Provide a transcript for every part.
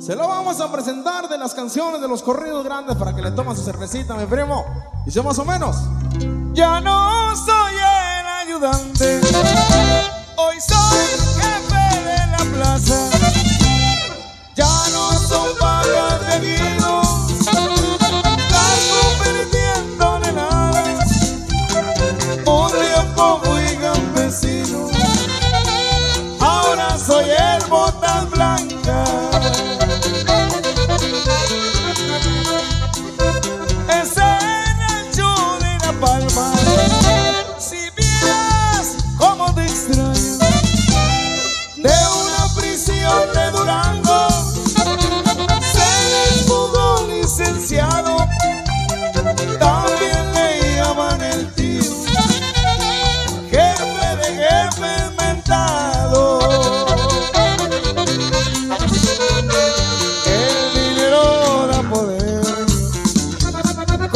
Se lo vamos a presentar de las canciones de los corridos grandes para que le tomen su cervecita, mi primo. Dice más o menos. Ya no soy el ayudante,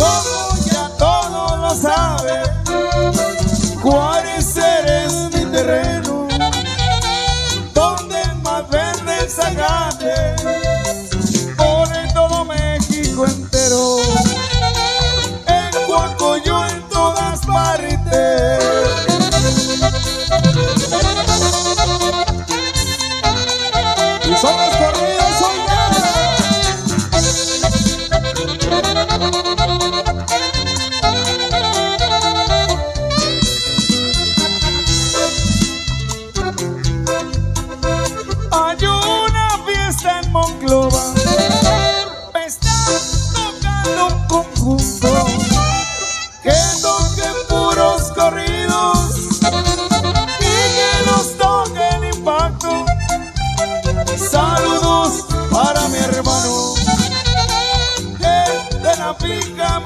Como ya todo lo sabe, Juárez eres mi terreno, donde más verde el zagate, por todo México entero, en Coacoyo en todas partes. Y Saludos para mi hermano, el de la pica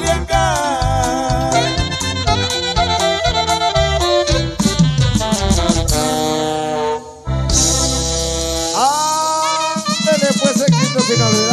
Culiacán. Ándele pues, éxito sin olvidar.